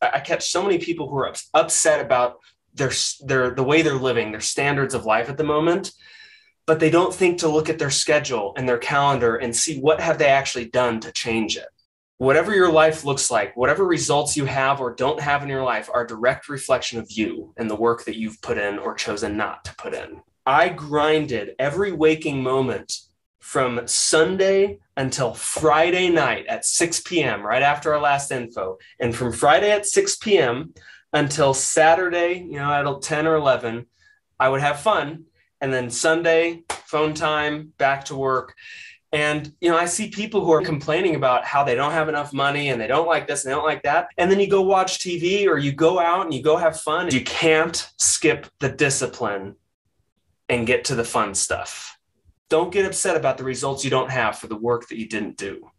I, catch so many people who are ups- upset about their their the way they're living, their standards of life at the moment, but they don't think to look at their schedule and their calendar and see what have they actually done to change it. Whatever your life looks like, whatever results you have or don't have in your life are a direct reflection of you and the work that you've put in or chosen not to put in. I grinded every waking moment from Sunday until Friday night at 6 p.m., right after our last info. And from Friday at 6 p.m. until Saturday, you know, at 10 or 11, I would have fun. And then Sunday, phone time, back to work. And, you know, I see people who are complaining about how they don't have enough money and they don't like this and they don't like that. And then you go watch TV or you go out and you go have fun. You can't skip the discipline and get to the fun stuff. Don't get upset about the results you don't have for the work that you didn't do.